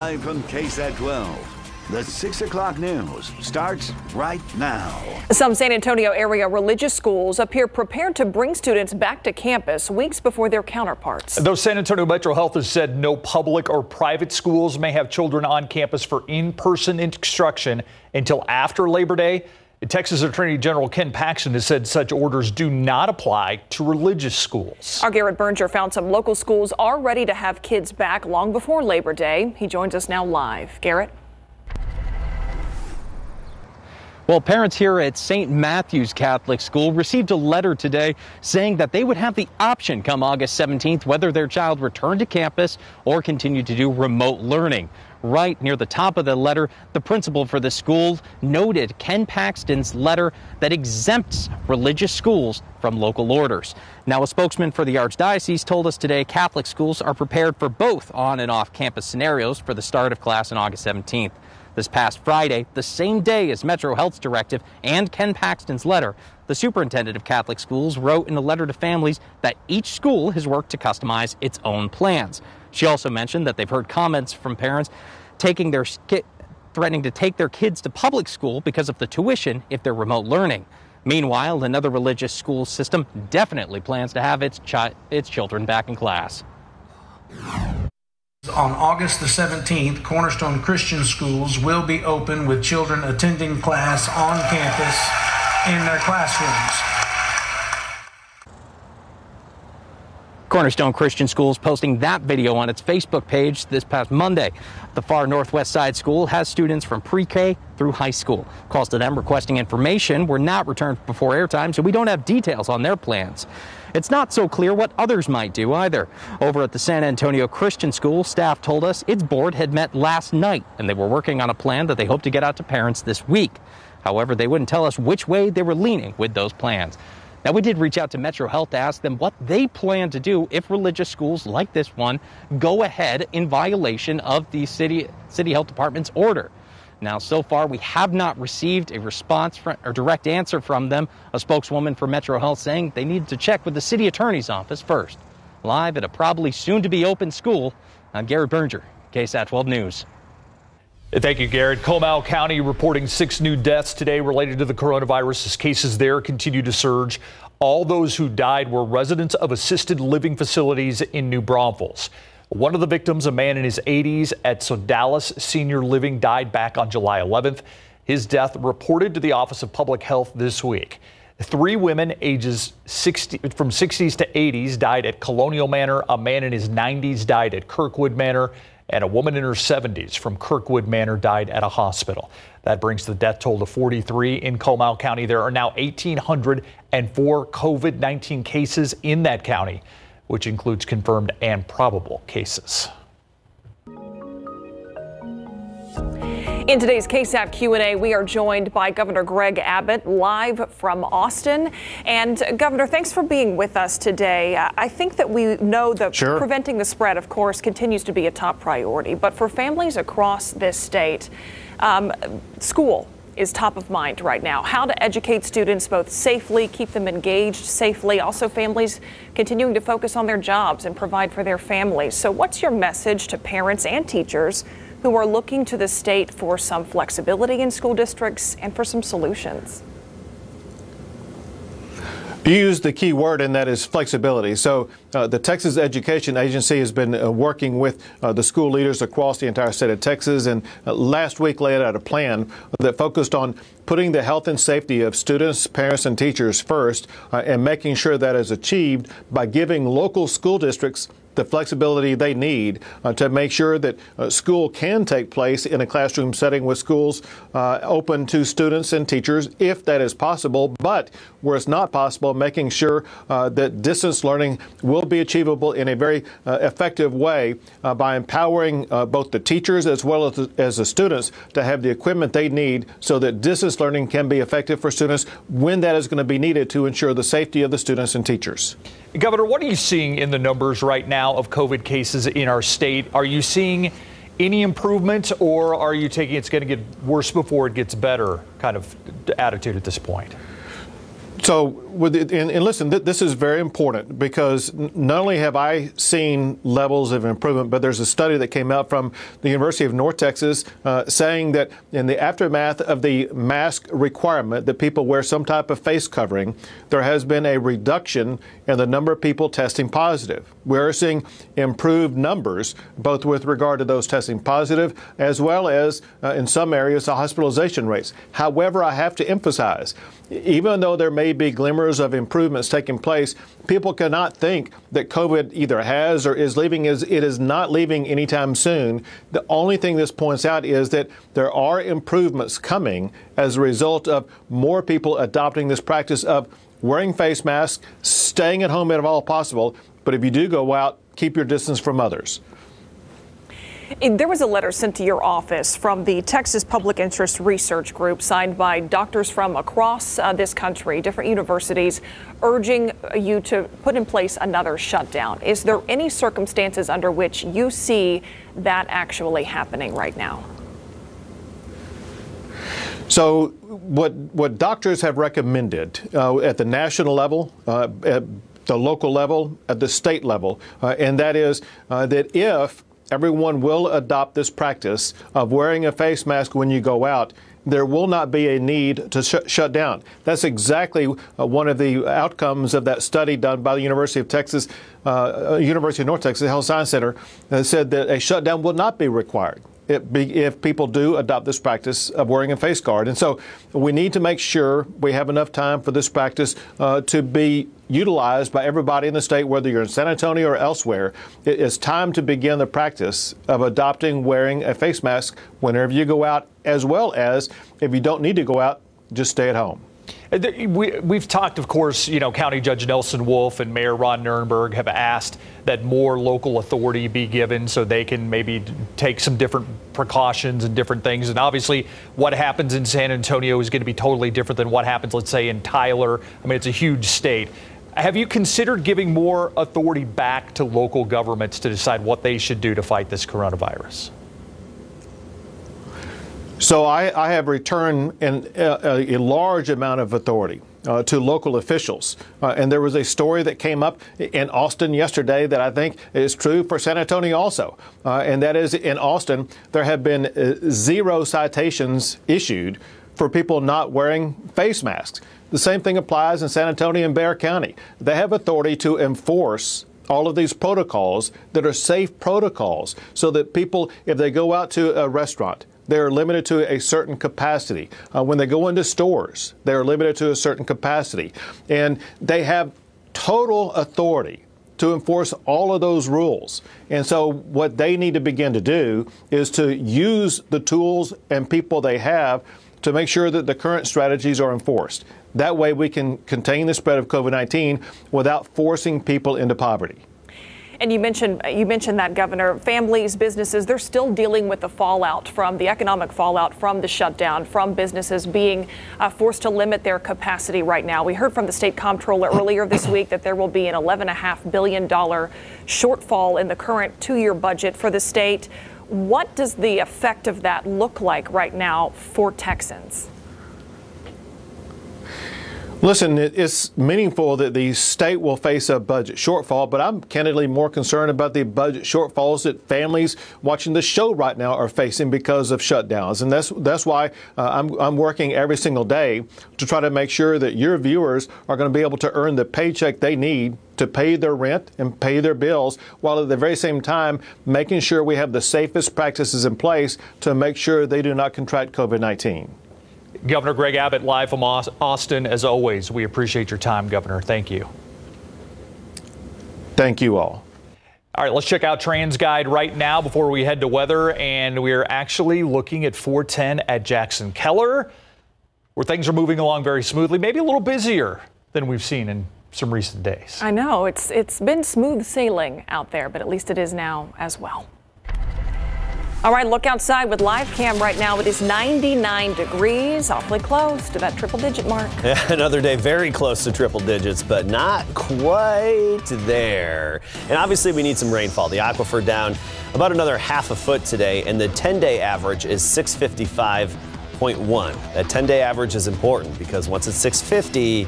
Live from KSAT 12. The 6 o'clock news starts right now. Some San Antonio area religious schools appear prepared to bring students back to campus weeks before their counterparts. Though San Antonio Metro Health has said no public or private schools may have children on campus for in person instruction until after Labor Day. Texas Attorney General Ken Paxton has said such orders do not apply to religious schools. Our Garrett Berger found some local schools are ready to have kids back long before Labor Day. He joins us now live. Garrett? Well, parents here at St. Matthew's Catholic School received a letter today saying that they would have the option come August 17th whether their child returned to campus or continued to do remote learning. Right near the top of the letter, the principal for the school noted Ken Paxton's letter that exempts religious schools from local orders. Now, a spokesman for the Archdiocese told us today Catholic schools are prepared for both on and off campus scenarios for the start of class on August 17th. This past Friday, the same day as Metro Health's directive and Ken Paxton's letter, the superintendent of Catholic schools wrote in a letter to families that each school has worked to customize its own plans. She also mentioned that they've heard comments from parents taking their threatening to take their kids to public school because of the tuition if they're remote learning. Meanwhile, another religious school system definitely plans to have its, chi- its children back in class. On August the 17th, Cornerstone Christian Schools will be open with children attending class on campus in their classrooms. Cornerstone Christian Schools posting that video on its Facebook page this past Monday. The far northwest side school has students from pre-K through high school. Calls to them requesting information were not returned before airtime, so we don't have details on their plans. It's not so clear what others might do either. Over at the San Antonio Christian School, staff told us its board had met last night and they were working on a plan that they hope to get out to parents this week. However, they wouldn't tell us which way they were leaning with those plans. Now, we did reach out to Metro Health to ask them what they plan to do if religious schools like this one go ahead in violation of the city, city health department's order. Now, so far, we have not received a response from, or direct answer from them. A spokeswoman for Metro Health saying they need to check with the city attorney's office first. Live at a probably soon to be open school, I'm Garrett Berger, KSAT 12 News. Thank you, Garrett. Comal County reporting six new deaths today related to the coronavirus as cases there continue to surge. All those who died were residents of assisted living facilities in New Braunfels. One of the victims, a man in his 80s at Sodalis Senior Living, died back on July 11th. His death reported to the Office of Public Health this week. Three women ages 60, from 60s to 80s died at Colonial Manor. A man in his 90s died at Kirkwood Manor and a woman in her 70s from Kirkwood Manor died at a hospital. That brings the death toll to 43 in Comal County. There are now 1,804 COVID 19 cases in that county, which includes confirmed and probable cases. In today's KSAT Q&A, we are joined by Governor Greg Abbott live from Austin. And Governor, thanks for being with us today. Uh, I think that we know that sure. preventing the spread, of course, continues to be a top priority. But for families across this state, um, school is top of mind right now. How to educate students both safely, keep them engaged safely, also families continuing to focus on their jobs and provide for their families. So what's your message to parents and teachers who are looking to the state for some flexibility in school districts and for some solutions. You used the key word, and that is flexibility. So, uh, the Texas Education Agency has been uh, working with uh, the school leaders across the entire state of Texas, and uh, last week laid out a plan that focused on putting the health and safety of students, parents, and teachers first, uh, and making sure that is achieved by giving local school districts the flexibility they need uh, to make sure that uh, school can take place in a classroom setting with schools uh, open to students and teachers if that is possible. But where it's not possible, making sure uh, that distance learning will be achievable in a very uh, effective way by empowering both the teachers as well as the, as the students to have the equipment they need so that distance learning can be effective for students when that is going to be needed to ensure the safety of the students and teachers. Governor, what are you seeing in the numbers right now of COVID cases in our state? Are you seeing any improvement, or are you taking it's going to get worse before it gets better kind of attitude at this point? So, it, and, and, listen, th- this is very important because not only have I seen levels of improvement, but there's a study that came out from the University of North Texas uh, saying that in the aftermath of the mask requirement that people wear some type of face covering, there has been a reduction in the number of people testing positive. We're seeing improved numbers, both with regard to those testing positive as well as uh, in some areas the hospitalization rates. However, I have to emphasize, even though there may be glimmers of improvements taking place, people cannot think that COVID either has or is leaving. Is it is not leaving anytime soon. The only thing this points out is that there are improvements coming as a result of more people adopting this practice of wearing face masks, staying at home if all possible. But if you do go out, keep your distance from others. There was a letter sent to your office from the Texas Public Interest Research Group, signed by doctors from across uh, this country, different universities, urging you to put in place another shutdown. Is there any circumstances under which you see that actually happening right now? So, what what doctors have recommended uh, at the national level, uh, at the local level, at the state level, uh, and that is uh, that if everyone will adopt this practice of wearing a face mask when you go out, there will not be a need to sh- shut down. That's exactly uh, one of the outcomes of that study done by the University of Texas, uh, uh University of North Texas Health Science Center, that said that a shutdown will not be required if people do adopt this practice of wearing a face guard. And so we need to make sure we have enough time for this practice uh, to be utilized by everybody in the state, whether you're in San Antonio or elsewhere. It is time to begin the practice of adopting wearing a face mask whenever you go out, as well as if you don't need to go out, just stay at home. Uh, we, we've talked, of course, you know, County Judge Nelson Wolff and Mayor Ron Nirenberg have asked that more local authority be given so they can maybe take some different precautions and different things. And obviously, what happens in San Antonio is going to be totally different than what happens, let's say, in Tyler. I mean, it's a huge state. Have you considered giving more authority back to local governments to decide what they should do to fight this coronavirus? So I, I have returned an, a, a, large amount of authority. Uh, to local officials. Uh, and there was a story that came up in Austin yesterday that I think is true for San Antonio also. Uh, and that is in Austin, there have been uh, zero citations issued for people not wearing face masks. The same thing applies in San Antonio and Bexar County. They have authority to enforce all of these protocols that are safe protocols so that people, if they go out to a restaurant, they're limited to a certain capacity. Uh, when they go into stores, they're limited to a certain capacity. And they have total authority to enforce all of those rules. And so, what they need to begin to do is to use the tools and people they have to make sure that the current strategies are enforced. That way, we can contain the spread of COVID 19 without forcing people into poverty. And you mentioned you mentioned that, Governor. Families, businesses, they're still dealing with the fallout from the economic fallout from the shutdown, from businesses being uh, forced to limit their capacity right now. We heard from the state comptroller earlier this week that there will be an $11.5 billion shortfall in the current two-year budget for the state. What does the effect of that look like right now for Texans? Listen, it's meaningful that the state will face a budget shortfall, but I'm candidly more concerned about the budget shortfalls that families watching the show right now are facing because of shutdowns. And that's that's why uh, I'm, I'm working every single day to try to make sure that your viewers are going to be able to earn the paycheck they need to pay their rent and pay their bills, while at the very same time making sure we have the safest practices in place to make sure they do not contract COVID 19. Governor Greg Abbott live from Austin. As always, we appreciate your time, Governor. Thank you. Thank you all. All right, let's check out TransGuide right now before we head to weather. And we're actually looking at 410 at Jackson Keller, where things are moving along very smoothly, maybe a little busier than we've seen in some recent days. I know it's it's been smooth sailing out there, but at least it is now as well. All right, look outside with live cam right now. It is 99 degrees, awfully close to that triple digit mark. Yeah, another day very close to triple digits, but not quite there. And obviously, we need some rainfall. The aquifer down about another half a foot today, and the 10 day average is 655.1. That 10 day average is important because once it's 650,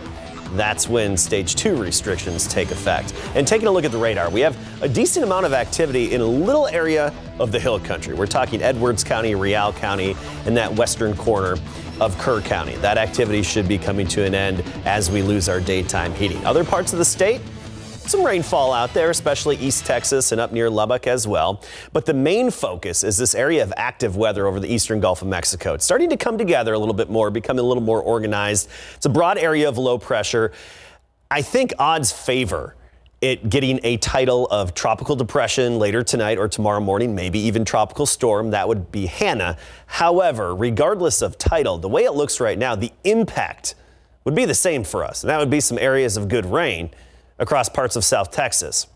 that's when stage two restrictions take effect. And taking a look at the radar, we have a decent amount of activity in a little area of the hill country. We're talking Edwards County, Real County, and that western corner of Kerr County. That activity should be coming to an end as we lose our daytime heating. Other parts of the state, some rainfall out there, especially East Texas and up near Lubbock as well. But the main focus is this area of active weather over the eastern Gulf of Mexico. It's starting to come together a little bit more, becoming a little more organized. It's a broad area of low pressure. I think odds favor it getting a title of tropical depression later tonight or tomorrow morning, maybe even tropical storm. That would be Hannah. However, regardless of title, the way it looks right now, the impact would be the same for us. And that would be some areas of good rain across parts of South Texas.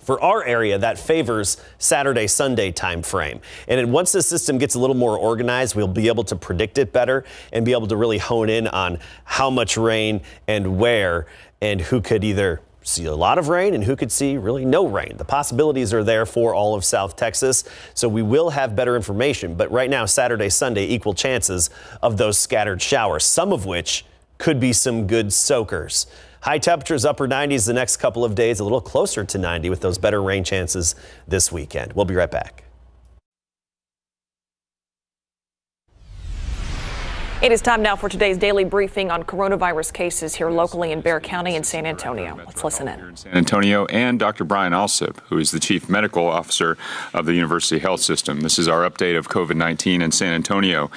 For our area, that favors Saturday, Sunday time frame. And once the system gets a little more organized, we'll be able to predict it better and be able to really hone in on how much rain and where and who could either see a lot of rain and who could see really no rain. The possibilities are there for all of South Texas, so we will have better information. But right now, Saturday, Sunday, equal chances of those scattered showers, some of which could be some good soakers. High temperatures, upper 90s the next couple of days, a little closer to 90 with those better rain chances this weekend. We'll be right back. It is time now for today's daily briefing on coronavirus cases here locally in Bexar County and San Antonio. Let's listen in. San Antonio and Dr. Bryan Alsip, who is the Chief Medical Officer of the University Health System. This is our update of COVID 19 in San Antonio.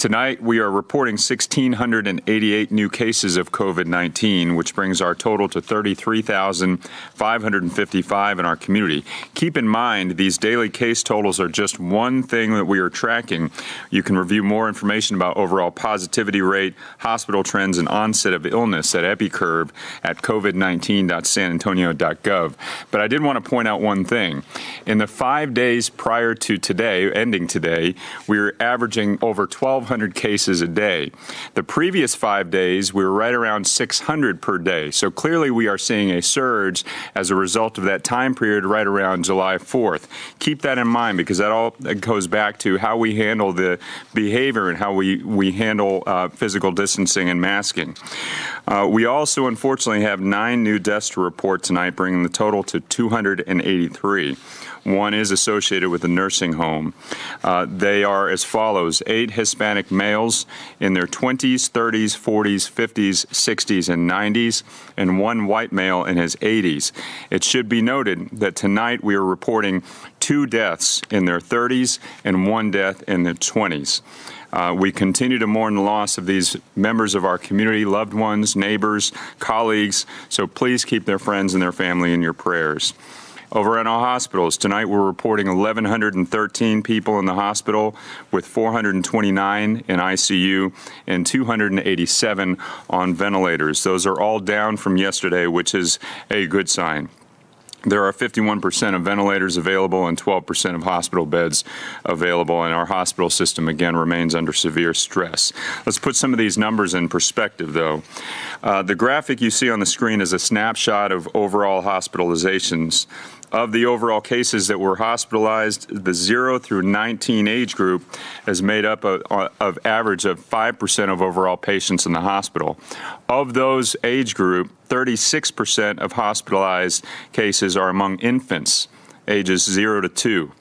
Tonight, we are reporting 1,688 new cases of COVID 19, which brings our total to 33,555 in our community. Keep in mind, these daily case totals are just one thing that we are tracking. You can review more information about overall positivity rate, hospital trends, and onset of illness at EpiCurve at covid19.sanantonio.gov. But I did want to point out one thing. In the five days prior to today, ending today, we are averaging over 1,200 1,200 cases a day. The previous five days, we were right around 600 per day. So clearly, we are seeing a surge as a result of that time period right around July 4th. Keep that in mind because that all goes back to how we handle the behavior and how we, we handle uh, physical distancing and masking. Uh, we also, unfortunately, have nine new deaths to report tonight, bringing the total to 283. One is associated with a nursing home. Uh, they are as follows eight Hispanic males in their 20s, 30s, 40s, 50s, 60s, and 90s, and one white male in his 80s. It should be noted that tonight we are reporting two deaths in their 30s and one death in their 20s. Uh, we continue to mourn the loss of these members of our community, loved ones, neighbors, colleagues, so please keep their friends and their family in your prayers. Over in our hospitals, tonight we're reporting 1,113 people in the hospital with 429 in ICU and 287 on ventilators. Those are all down from yesterday, which is a good sign. There are 51% of ventilators available and 12% of hospital beds available, and our hospital system again remains under severe stress. Let's put some of these numbers in perspective, though. Uh, the graphic you see on the screen is a snapshot of overall hospitalizations of the overall cases that were hospitalized, the 0 through 19 age group is made up of, of average of 5% of overall patients in the hospital. Of those age group, 36% of hospitalized cases are among infants ages 0 to 2.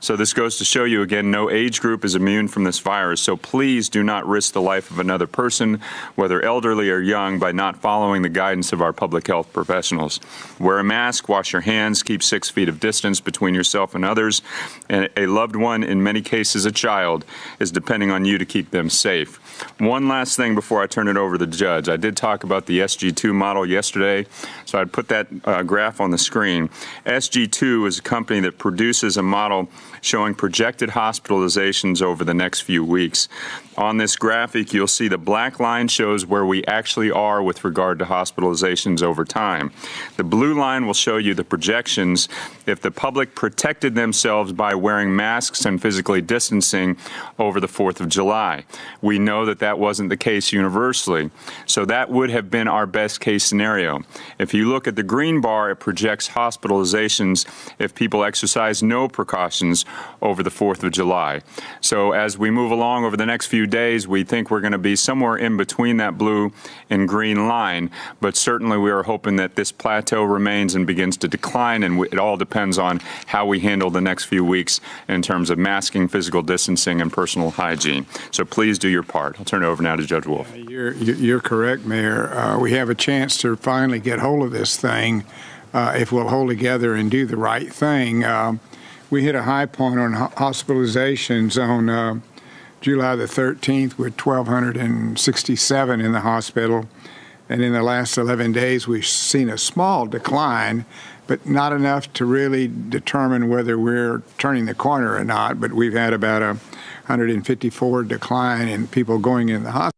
So this goes to show you again, no age group is immune from this virus. So please do not risk the life of another person, whether elderly or young, by not following the guidance of our public health professionals. Wear a mask, wash your hands, keep six feet of distance between yourself and others. And a loved one, in many cases a child, is depending on you to keep them safe. One last thing before I turn it over to the judge. I did talk about the SG2 model yesterday, so I'd put that uh, graph on the screen. SG2 is a company that produces a model showing projected hospitalizations over the next few weeks. On this graphic, you'll see the black line shows where we actually are with regard to hospitalizations over time. The blue line will show you the projections if the public protected themselves by wearing masks and physically distancing over the 4th of July. We know that that wasn't the case universally. So that would have been our best case scenario. If you look at the green bar, it projects hospitalizations if people exercise no precautions over the 4th of July. So as we move along over the next few days, we think we're going to be somewhere in between that blue and green line. But certainly we are hoping that this plateau remains and begins to decline, and it all depends on how we handle the next few weeks in terms of masking, physical distancing, and personal hygiene. So please do your part. I'll turn it over now to Judge Wolff. You're, you're correct, Mayor. Uh, we have a chance to finally get hold of this thing uh, if we'll hold together and do the right thing. Uh, we hit a high point on hospitalizations on July the 13th with 1,267 in the hospital. And in the last 11 days, we've seen a small decline, but not enough to really determine whether we're turning the corner or not. But we've had about a 154 decline in people going in the hospital.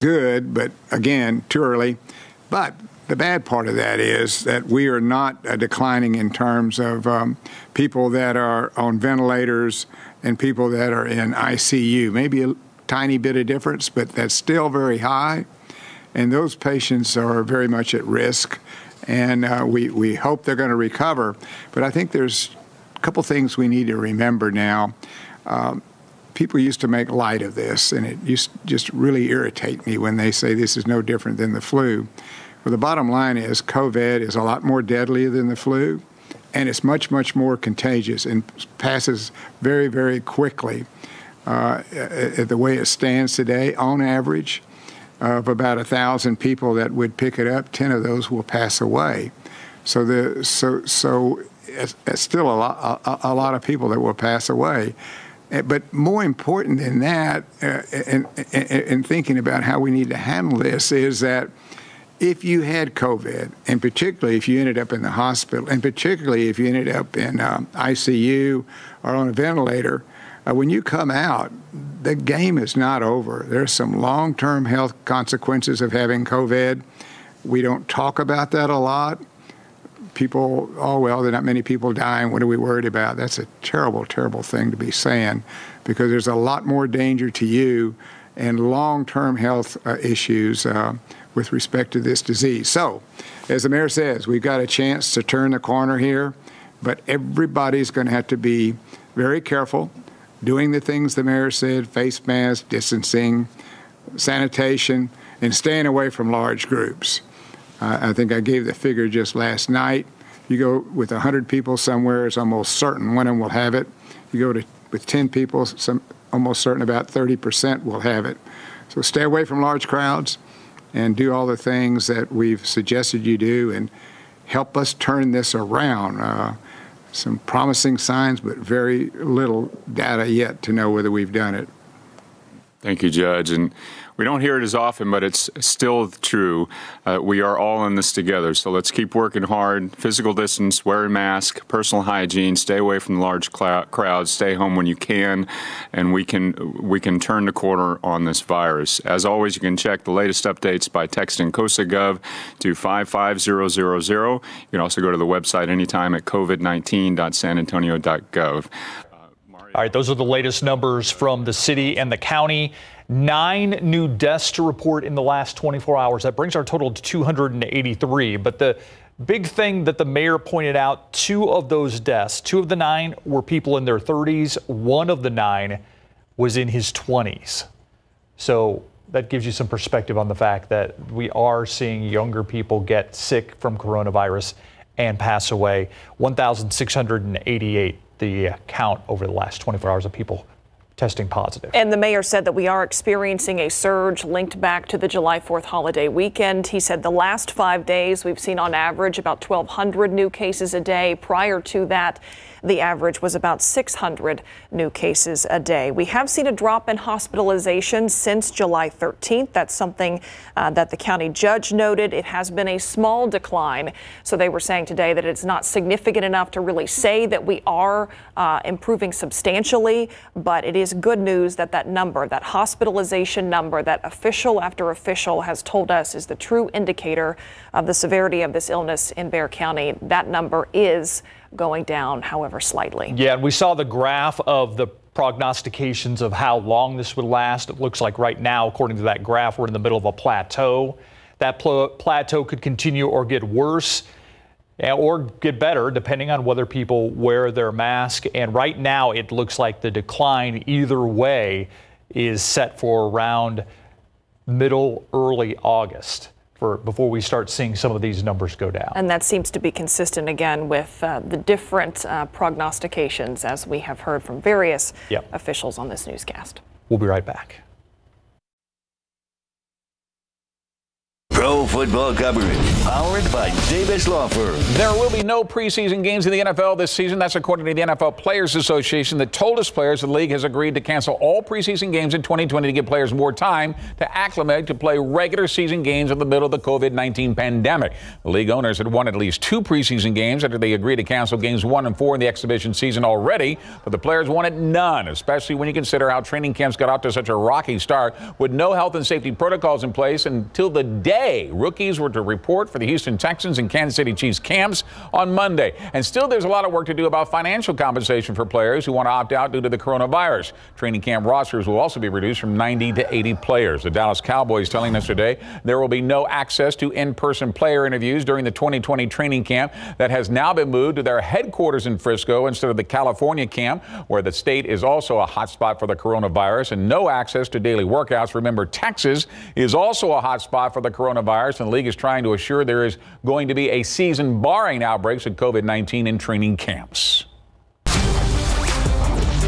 Good, but again, too early. But the bad part of that is that we are not uh, declining in terms of um, people that are on ventilators and people that are in ICU. Maybe a tiny bit of difference, but that's still very high. And those patients are very much at risk. And uh, we, we hope they're going to recover. But I think there's a couple things we need to remember now. Um, people used to make light of this, and it used just really irritate me when they say this is no different than the flu. Well, the bottom line is COVID is a lot more deadly than the flu, and it's much, much more contagious and passes very, very quickly. Uh, the way it stands today, on average, of about a thousand people that would pick it up, ten of those will pass away. So the so so it's, it's still a lot a, a lot of people that will pass away. Uh, but more important than that, uh, in, in, in, thinking about how we need to handle this, is that if you had COVID, and particularly if you ended up in the hospital, and particularly if you ended up in um, ICU or on a ventilator, uh, when you come out, the game is not over. There's some long term health consequences of having COVID. We don't talk about that a lot people, oh, well, there are not many people dying. What are we worried about? That's a terrible, terrible thing to be saying because there's a lot more danger to you and long term health uh, issues uh, with respect to this disease. So, as the mayor says, we've got a chance to turn the corner here, but everybody's going to have to be very careful, doing the things the mayor said face masks, distancing, sanitation, and staying away from large groups. Uh, I think I gave the figure just last night. You go with 100 people somewhere, it's almost certain one of them will have it. You go to with 10 people, some almost certain about 30% will have it. So stay away from large crowds and do all the things that we've suggested you do and help us turn this around. Uh, some promising signs, but very little data yet to know whether we've done it. Thank you, Judge. And we don't hear it as often, but it's still true. Uh, we are all in this together. So let's keep working hard. Physical distance, wear a mask, personal hygiene, stay away from large crowds, stay home when you can, and we can we can turn the corner on this virus. As always, you can check the latest updates by texting KOSA.gov to 55000. You can also go to the website anytime at covid19.sanantonio.gov. All right, those are the latest numbers from the city and the county. Nine new deaths to report in the last 24 hours. That brings our total to 283. But the big thing that the mayor pointed out two of those deaths, two of the nine were people in their 30s, one of the nine was in his 20s. So that gives you some perspective on the fact that we are seeing younger people get sick from coronavirus and pass away. 1,688 the count over the last 24 hours of people testing positive. And the mayor said that we are experiencing a surge linked back to the July 4th holiday weekend. He said the last five days we've seen on average about 1,200 new cases a day. Prior to that, the average was about 600 new cases a day. We have seen a drop in hospitalization since July 13th. That's something uh, that the county judge noted. It has been a small decline. So they were saying today that it's not significant enough to really say that we are uh, improving substantially, but it is good news that that number, that hospitalization number, that official after official has told us is the true indicator of the severity of this illness in Bexar County. That number is going down, however, slightly. Yeah, and we saw the graph of the prognostications of how long this would last. It looks like right now, according to that graph, we're in the middle of a plateau. That pl- plateau could continue or get worse eh, or get better depending on whether people wear their mask. And right now, it looks like the decline either way is set for around middle, early August. For, before we start seeing some of these numbers go down. And that seems to be consistent again with uh, the different uh, prognostications as we have heard from various yep. officials on this newscast. We'll be right back. Pro football coverage, powered by Davis Law Firm. There will be no preseason games in the NFL this season. That's according to the NFL Players Association that told us players the league has agreed to cancel all preseason games in 2020 to give players more time to acclimate to play regular season games in the middle of the COVID 19 pandemic. The league owners had won at least two preseason games after they agreed to cancel games one and four in the exhibition season already, but the players wanted none, especially when you consider how training camps got off to such a rocky start with no health and safety protocols in place until the day Rookies were to report for the Houston Texans and Kansas City Chiefs camps on Monday. And still, there's a lot of work to do about financial compensation for players who want to opt out due to the coronavirus. Training camp rosters will also be reduced from 90 to 80 players. The Dallas Cowboys telling us today there will be no access to in person player interviews during the 2020 training camp that has now been moved to their headquarters in Frisco instead of the California camp, where the state is also a hotspot for the coronavirus, and no access to daily workouts. Remember, Texas is also a hotspot for the coronavirus coronavirus, and the league is trying to assure there is going to be a season barring outbreaks of COVID 19 in training camps.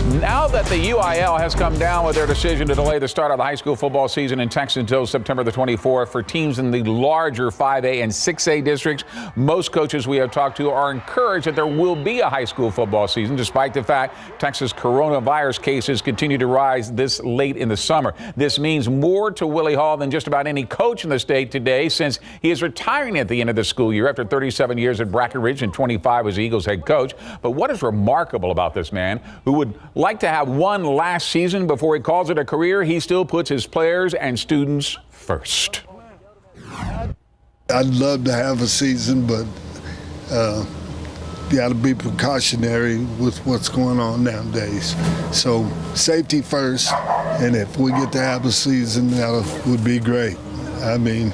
Now that the UIL has come down with their decision to delay the start of the high school football season in Texas until September the 24th for teams in the larger 5A and 6A districts, most coaches we have talked to are encouraged that there will be a high school football season despite the fact Texas coronavirus cases continue to rise this late in the summer. This means more to Willie Hall than just about any coach in the state today since he is retiring at the end of the school year after 37 years at Breckenridge and 25 as Eagles head coach. But what is remarkable about this man who would like to have one last season before he calls it a career, he still puts his players and students first. I'd love to have a season, but uh, you got to be precautionary with what's going on nowadays. So safety first, and if we get to have a season, that would be great. I mean,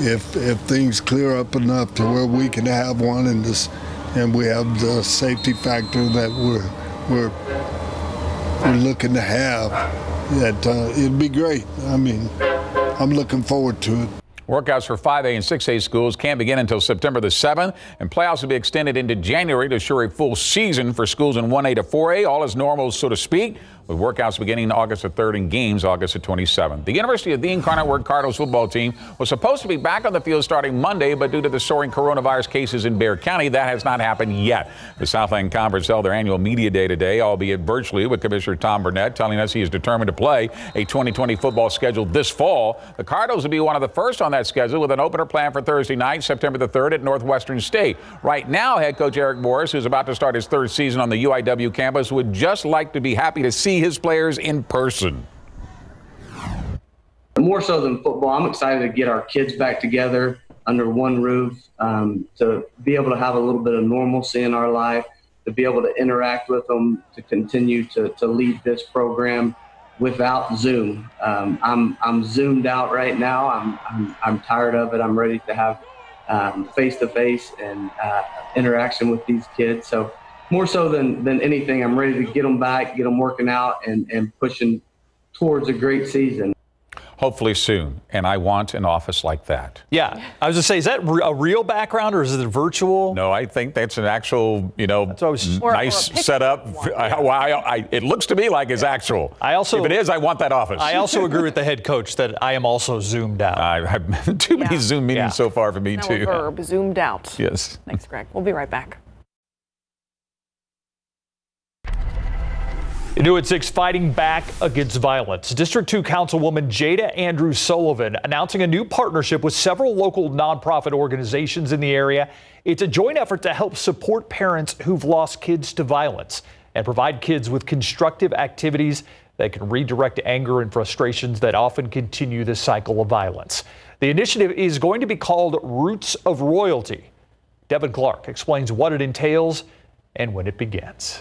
if if things clear up enough to where we can have one, and this, and we have the safety factor that we're we're we're looking to have, that uh, it'd be great. I mean, I'm looking forward to it. Workouts for 5A and 6A schools can't begin until September the 7th, and playoffs will be extended into January to assure a full season for schools in 1A to 4A, all as normal, so to speak with workouts beginning August the 3rd and games August the 27th. The University of the Incarnate Word Cardinals football team was supposed to be back on the field starting Monday, but due to the soaring coronavirus cases in Bexar County, that has not happened yet. The Southland Conference held their annual media day today, albeit virtually, with Commissioner Tom Burnett telling us he is determined to play a 2020 football schedule this fall. The Cardinals will be one of the first on that schedule with an opener plan for Thursday night, September the 3rd at Northwestern State. Right now, head coach Eric Morris, who's about to start his third season on the UIW campus, would just like to be happy to see see his players in person? More so than football, I'm excited to get our kids back together under one roof, um, to be able to have a little bit of normalcy in our life, to be able to interact with them, to continue to, to lead this program without Zoom. Um, I'm, I'm zoomed out right now. I'm, I'm, I'm tired of it. I'm ready to have face to face and uh, interaction with these kids. So more so than than anything, I'm ready to get them back, get them working out, and and pushing towards a great season. Hopefully soon, and I want an office like that. Yeah, I was to say, is that a real background or is it virtual? No, I think that's an actual, you know, nice or, or setup. I, I, I, it looks to me like it's actual. I also, if it is, I want that office. I also agree with the head coach that I am also zoomed out. I have too many yeah. Zoom meetings yeah. so far for me no too. Verb, zoomed out. Yes. Thanks, Greg. We'll be right back. New at 6, fighting back against violence. District 2 Councilwoman Jada Andrews Sullivan announcing a new partnership with several local nonprofit organizations in the area. It's a joint effort to help support parents who've lost kids to violence. and provide kids with constructive activities that can redirect anger and frustrations that often continue the cycle of violence. The initiative is going to be called Roots of Royalty. Devin Clark explains what it entails and when it begins.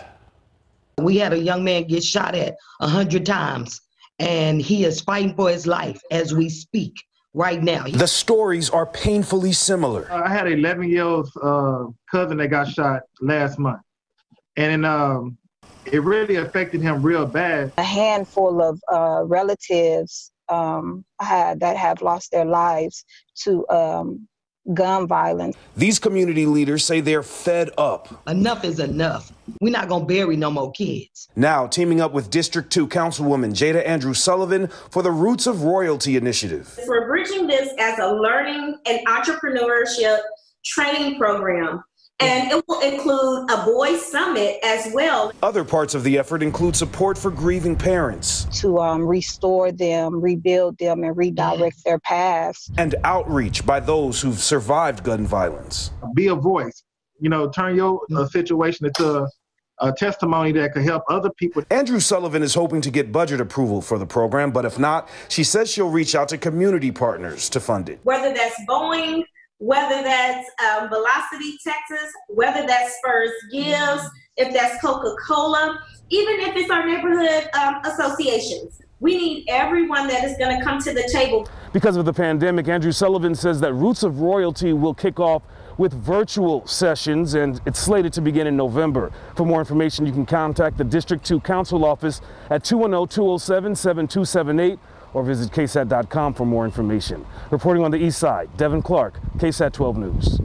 We had a young man get shot at a hundred times, and he is fighting for his life as we speak right now. The stories are painfully similar. I had an 11 year old uh, cousin that got shot last month, and um, it really affected him real bad. A handful of uh, relatives um, had, that have lost their lives to um, gun violence. These community leaders say they're fed up. Enough is enough. We're not going to bury no more kids. Now, teaming up with District 2 Councilwoman Jada Andrew Sullivan for the Roots of Royalty initiative. We're bridging this as a learning and entrepreneurship training program and it will include a boys summit as well. Other parts of the effort include support for grieving parents, to um, restore them, rebuild them, and redirect their paths. and outreach by those who've survived gun violence. Be a voice. You know, turn your uh, situation into a, a testimony that could help other people. Andrew Sullivan is hoping to get budget approval for the program, but if not, she says she'll reach out to community partners to fund it. Whether that's Boeing, whether that's um, Velocity Texas, whether that's Spurs Gives, if that's Coca Cola, even if it's our neighborhood um, associations. We need everyone that is going to come to the table. Because of the pandemic, Andrew Sullivan says that Roots of Royalty will kick off with virtual sessions and it's slated to begin in November. For more information, you can contact the District 2 Council Office at 210-207-7278 or visit ksat.com for more information. Reporting on the east side, Devin Clark, KSAT 12 News.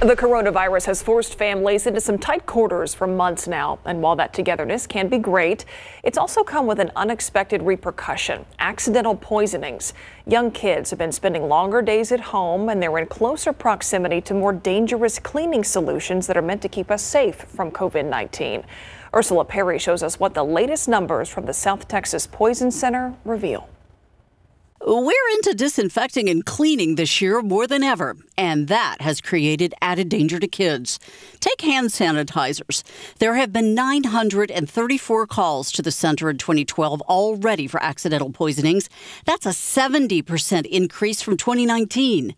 The coronavirus has forced families into some tight quarters for months now. And while that togetherness can be great, it's also come with an unexpected repercussion accidental poisonings. Young kids have been spending longer days at home and they're in closer proximity to more dangerous cleaning solutions that are meant to keep us safe from COVID 19. Ursula Perry shows us what the latest numbers from the South Texas Poison Center reveal. We're into disinfecting and cleaning this year more than ever, and that has created added danger to kids. Take hand sanitizers. There have been 934 calls to the center in 2012 already for accidental poisonings. That's a 70% increase from 2019.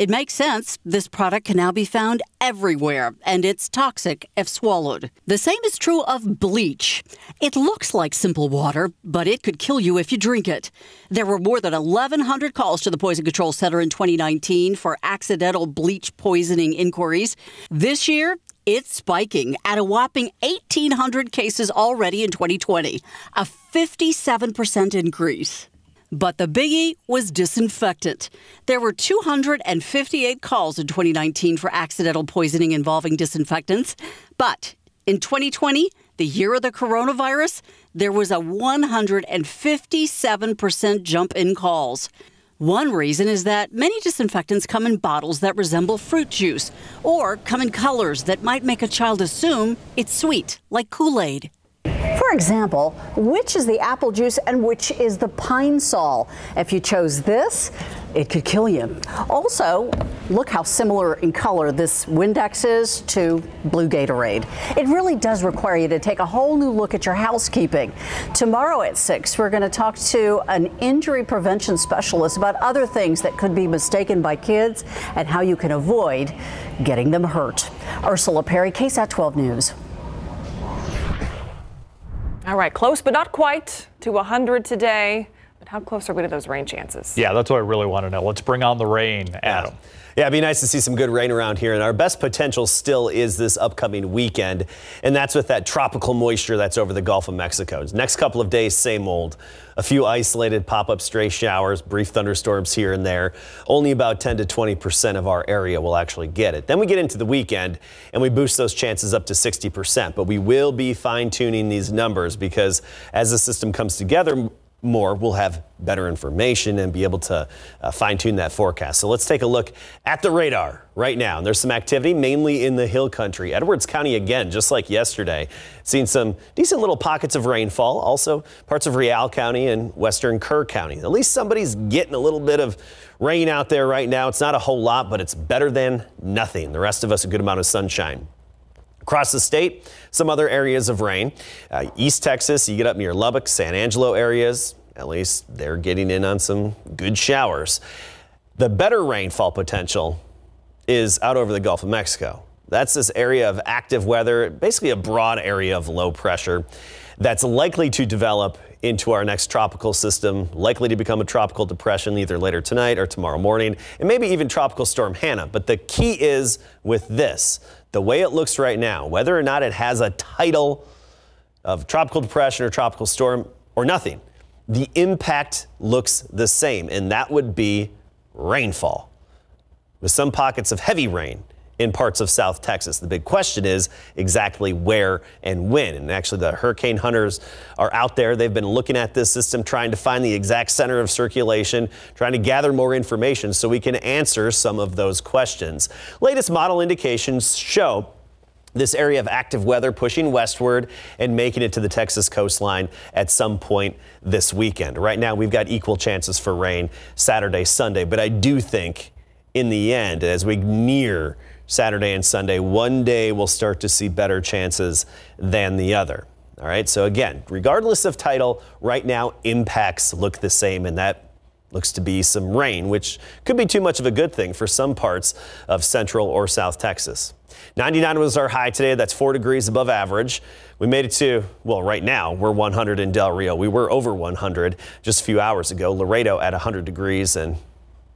It makes sense. This product can now be found everywhere, and it's toxic if swallowed. The same is true of bleach. It looks like simple water, but it could kill you if you drink it. There were more than 1,100 calls to the Poison Control Center in 2019 for accidental bleach poisoning inquiries. This year, it's spiking at a whopping 1,800 cases already in 2020, a 57% increase. But the biggie was disinfectant. There were 258 calls in 2019 for accidental poisoning involving disinfectants. But in 2020, the year of the coronavirus, there was a 157% jump in calls. One reason is that many disinfectants come in bottles that resemble fruit juice or come in colors that might make a child assume it's sweet, like Kool Aid. For example, which is the apple juice and which is the Pine-Sol? If you chose this, it could kill you. Also, look how similar in color this Windex is to blue Gatorade. It really does require you to take a whole new look at your housekeeping. Tomorrow at 6, we're going to talk to an injury prevention specialist about other things that could be mistaken by kids and how you can avoid getting them hurt. Ursula Perry, KSAT 12 News. All right, close but not quite to 100 today. But how close are we to those rain chances? Yeah, that's what I really want to know. Let's bring on the rain, Adam. Yeah, it'd be nice to see some good rain around here. And our best potential still is this upcoming weekend. And that's with that tropical moisture that's over the Gulf of Mexico. Next couple of days, same old. A few isolated pop up stray showers, brief thunderstorms here and there. Only about 10 to 20% of our area will actually get it. Then we get into the weekend and we boost those chances up to 60%. But we will be fine tuning these numbers because as the system comes together, more, we'll have better information and be able to uh, fine tune that forecast. So let's take a look at the radar right now. And there's some activity mainly in the hill country. Edwards County again, just like yesterday, seen some decent little pockets of rainfall. Also parts of Real County and western Kerr County. At least somebody's getting a little bit of rain out there right now. It's not a whole lot, but it's better than nothing. The rest of us a good amount of sunshine. Across the state, some other areas of rain. Uh, East Texas, you get up near Lubbock, San Angelo areas, at least they're getting in on some good showers. The better rainfall potential is out over the Gulf of Mexico. That's this area of active weather, basically a broad area of low pressure that's likely to develop into our next tropical system, likely to become a tropical depression either later tonight or tomorrow morning, and maybe even tropical storm Hannah. But the key is with this, the way it looks right now, whether or not it has a title of tropical depression or tropical storm or nothing, the impact looks the same, and that would be rainfall with some pockets of heavy rain in parts of South Texas. The big question is exactly where and when. And actually, the hurricane hunters are out there. They've been looking at this system, trying to find the exact center of circulation, trying to gather more information so we can answer some of those questions. Latest model indications show this area of active weather pushing westward and making it to the Texas coastline at some point this weekend. Right now, we've got equal chances for rain Saturday, Sunday, but I do think in the end, as we near Saturday and Sunday. One day we'll start to see better chances than the other. All right, so again, regardless of title, right now impacts look the same, and that looks to be some rain, which could be too much of a good thing for some parts of central or south Texas. 99 was our high today. That's four degrees above average. We made it to, well, right now we're 100 in Del Rio. We were over 100 just a few hours ago. Laredo at 100 degrees and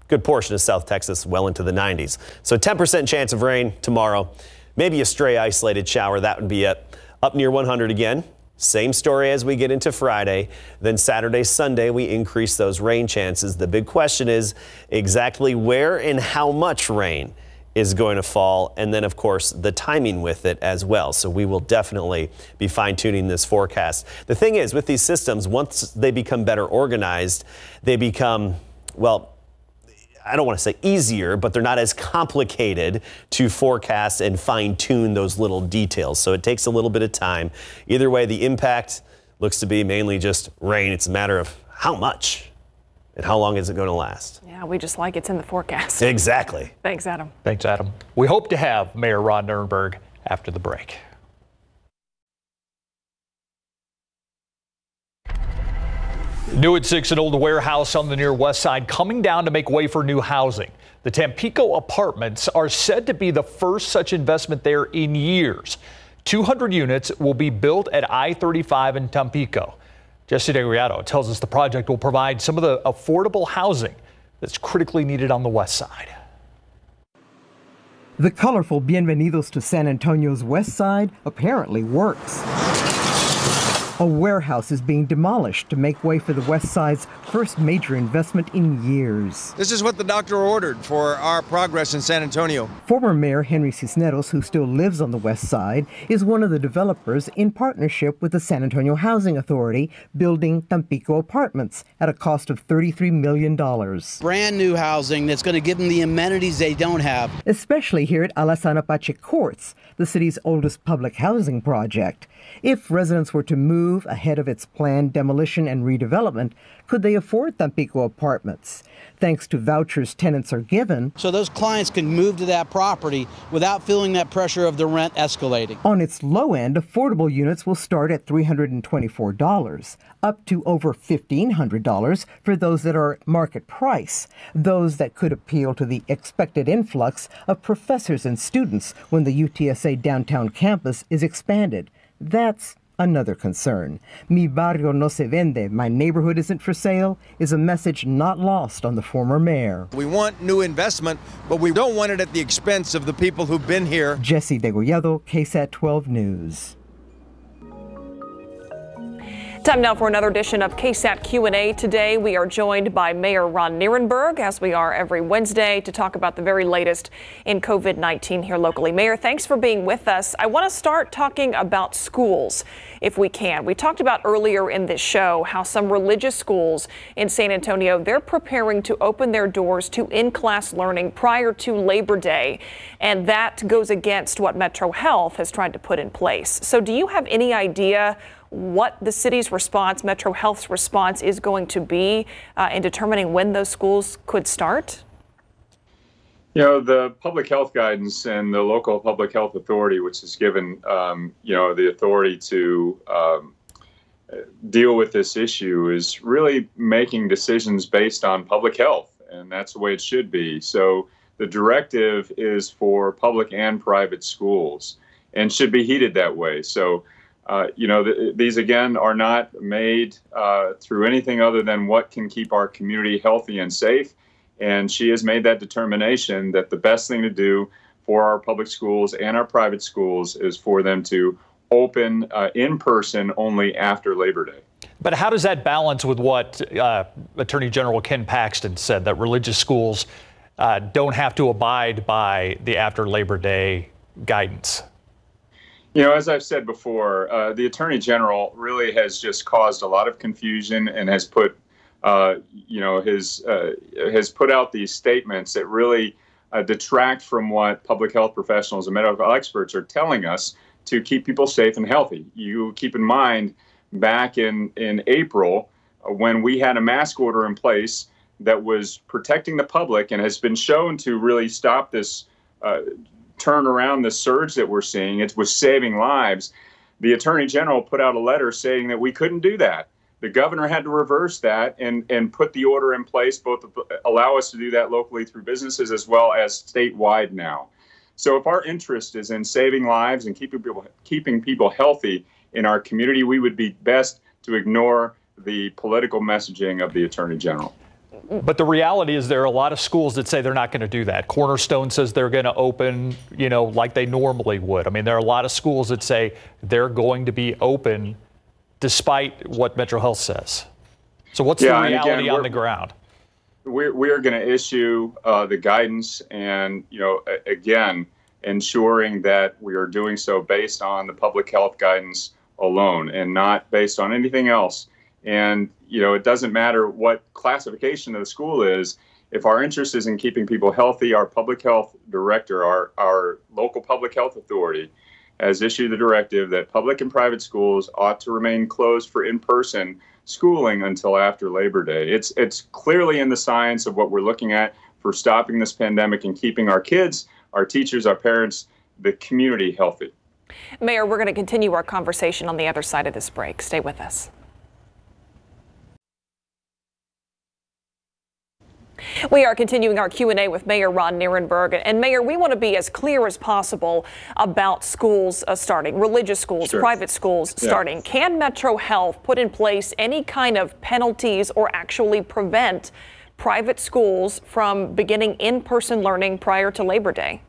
good portion of South Texas well into the 90s. So 10% chance of rain tomorrow. Maybe a stray isolated shower. That would be it. Up near 100 again. Same story as we get into Friday. Then Saturday, Sunday, we increase those rain chances. The big question is exactly where and how much rain is going to fall, and then, of course, the timing with it as well. So we will definitely be fine tuning this forecast. The thing is, with these systems, once they become better organized, they become, well, I don't want to say easier, but they're not as complicated to forecast and fine tune those little details. So it takes a little bit of time. Either way, the impact looks to be mainly just rain. It's a matter of how much and how long is it going to last. Yeah, we just like it's in the forecast. Exactly. Thanks, Adam. Thanks, Adam. We hope to have Mayor Ron Nirenberg after the break. New at 6, an old warehouse on the near west side coming down to make way for new housing. The Tampico apartments are said to be the first such investment there in years. 200 units will be built at I 35 in Tampico. Jesse Degollado tells us the project will provide some of the affordable housing that's critically needed on the west side. The colorful Bienvenidos to San Antonio's west side apparently works. A warehouse is being demolished to make way for the West Side's first major investment in years. This is what the doctor ordered for our progress in San Antonio. Former Mayor Henry Cisneros, who still lives on the West Side, is one of the developers in partnership with the San Antonio Housing Authority, building Tampico apartments at a cost of $33 million. Brand new housing that's going to give them the amenities they don't have. Especially here at Alazan Apache Courts, the city's oldest public housing project. If residents were to move ahead of its planned demolition and redevelopment, could they afford Tampico apartments? Thanks to vouchers tenants are given. So those clients can move to that property without feeling that pressure of the rent escalating. On its low end, affordable units will start at $324, up to over $1,500 for those that are market price, those that could appeal to the expected influx of professors and students when the UTSA downtown campus is expanded. That's another concern. Mi barrio no se vende, my neighborhood isn't for sale, is a message not lost on the former mayor. We want new investment, but we don't want it at the expense of the people who've been here. Jesse Degollado, KSAT 12 News. Time now for another edition of KSAT Q&A. Today we are joined by Mayor Ron Nirenberg, as we are every Wednesday, to talk about the very latest in COVID-19 here locally. Mayor, thanks for being with us. I want to start talking about schools, if we can. We talked about earlier in this show how some religious schools in San Antonio, they're preparing to open their doors to in-class learning prior to Labor Day, and that goes against what Metro Health has tried to put in place. So do you have any idea what the city's response, Metro Health's response, is going to be uh, in determining when those schools could start? You know, the public health guidance and the local public health authority, which is given, um, you know, the authority to um, deal with this issue, is really making decisions based on public health, and that's the way it should be. So the directive is for public and private schools and should be heeded that way. So, uh, you know, th- these again are not made uh, through anything other than what can keep our community healthy and safe and she has made that determination that the best thing to do for our public schools and our private schools is for them to open uh, in person only after Labor Day. But how does that balance with what uh, Attorney General Ken Paxton said that religious schools uh, don't have to abide by the after Labor Day guidance? You know, as I've said before, uh, the Attorney General really has just caused a lot of confusion and has put uh, you know, his uh, has put out these statements that really uh, detract from what public health professionals and medical experts are telling us to keep people safe and healthy. You keep in mind back in in April uh, when we had a mask order in place that was protecting the public and has been shown to really stop this uh, turn around the surge that we're seeing. It was saving lives. The attorney general put out a letter saying that we couldn't do that the governor had to reverse that and, and put the order in place, both allow us to do that locally through businesses as well as statewide now. So if our interest is in saving lives and keeping people keeping people healthy in our community, we would be best to ignore the political messaging of the attorney general. But the reality is there are a lot of schools that say they're not going to do that. Cornerstone says they're going to open, you know, like they normally would. I mean, there are a lot of schools that say they're going to be open despite what Metro Health says. So what's yeah, the reality again, on the ground? We're, we're going to issue uh, the guidance and, you know, again, ensuring that we are doing so based on the public health guidance alone and not based on anything else. And, you know, it doesn't matter what classification of the school is. If our interest is in keeping people healthy, our public health director, our, our local public health authority, has issued the directive that public and private schools ought to remain closed for in-person schooling until after Labor Day. It's it's clearly in the science of what we're looking at for stopping this pandemic and keeping our kids, our teachers, our parents, the community healthy. Mayor, we're going to continue our conversation on the other side of this break. Stay with us. We are continuing our Q&A with Mayor Ron Nirenberg. And Mayor, we want to be as clear as possible about schools uh, starting, religious schools, sure. private schools yeah. starting. Can Metro Health put in place any kind of penalties or actually prevent private schools from beginning in-person learning prior to Labor Day?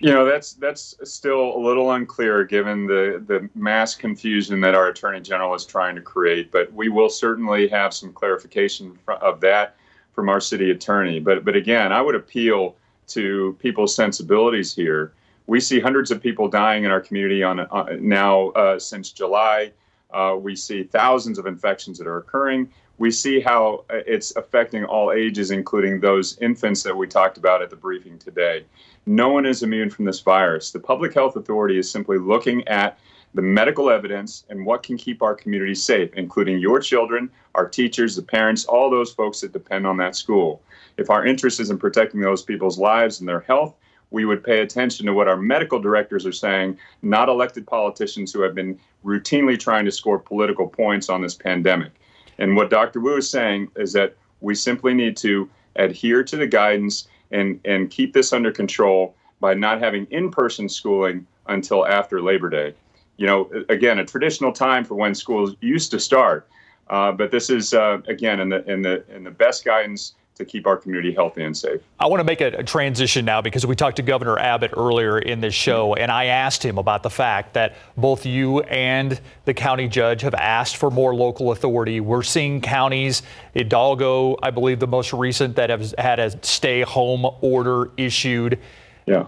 You know, that's that's still a little unclear given the, the mass confusion that our Attorney General is trying to create, but we will certainly have some clarification of that from our city attorney. But but again, I would appeal to people's sensibilities here. We see hundreds of people dying in our community on, uh, now uh, since July. Uh, we see thousands of infections that are occurring. We see how uh, it's affecting all ages, including those infants that we talked about at the briefing today. No one is immune from this virus. The Public Health Authority is simply looking at the medical evidence and what can keep our community safe, including your children, our teachers, the parents, all those folks that depend on that school. If our interest is in protecting those people's lives and their health, we would pay attention to what our medical directors are saying, not elected politicians who have been routinely trying to score political points on this pandemic. And what Dr. Woo is saying is that we simply need to adhere to the guidance and, and keep this under control by not having in person schooling until after Labor Day you know, again, a traditional time for when schools used to start. Uh, but this is uh, again in the in the in the best guidance to keep our community healthy and safe. I want to make a, a, transition now because we talked to Governor Abbott earlier in this show, and I asked him about the fact that both you and the county judge have asked for more local authority. We're seeing counties, Hidalgo, I believe the most recent, that have had a stay home order issued. Yeah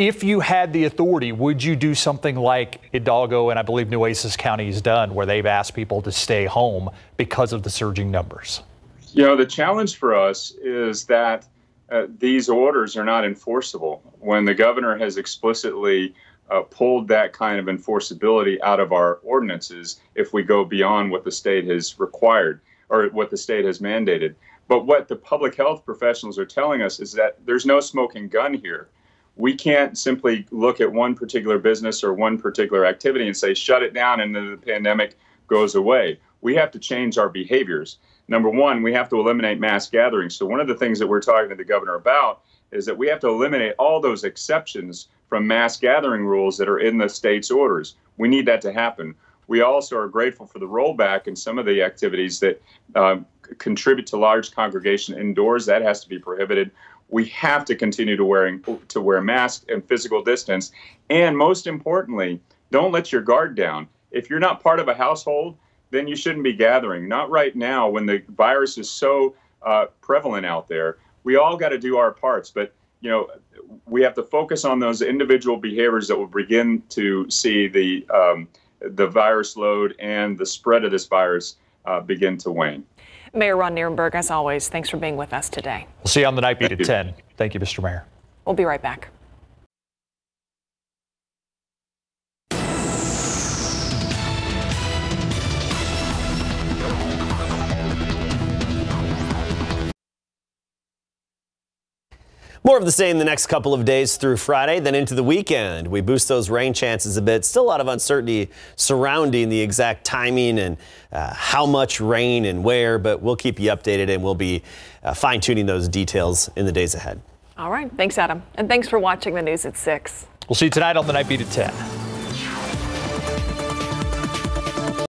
if you had the authority, would you do something like Hidalgo and I believe Nueces County has done, where they've asked people to stay home because of the surging numbers? You know, the challenge for us is that uh, these orders are not enforceable. When the governor has explicitly uh, pulled that kind of enforceability out of our ordinances, if we go beyond what the state has required or what the state has mandated. But what the public health professionals are telling us is that there's no smoking gun here. We can't simply look at one particular business or one particular activity and say, shut it down and then the pandemic goes away. We have to change our behaviors. Number one, we have to eliminate mass gatherings. So, one of the things that we're talking to the governor about is that we have to eliminate all those exceptions from mass gathering rules that are in the state's orders. We need that to happen. We also are grateful for the rollback in some of the activities that um, contribute to large congregation indoors. That has to be prohibited. We have to continue to wearing to wear masks and physical distance. And most importantly, don't let your guard down. If you're not part of a household, then you shouldn't be gathering. Not right now when the virus is so uh, prevalent out there. We all got to do our parts, but you know we have to focus on those individual behaviors that will begin to see the um, the virus load and the spread of this virus uh, begin to wane. Mayor Ron Nirenberg, as always, thanks for being with us today. We'll see you on the night beat at 10. Thank you, Mr. Mayor. We'll be right back. More of the same the next couple of days through Friday, then into the weekend. We boost those rain chances a bit. Still a lot of uncertainty surrounding the exact timing and uh, how much rain and where, but we'll keep you updated and we'll be uh, fine tuning those details in the days ahead. All right. Thanks, Adam. And thanks for watching the news at 6. We'll see you tonight on the Night Beat at 10.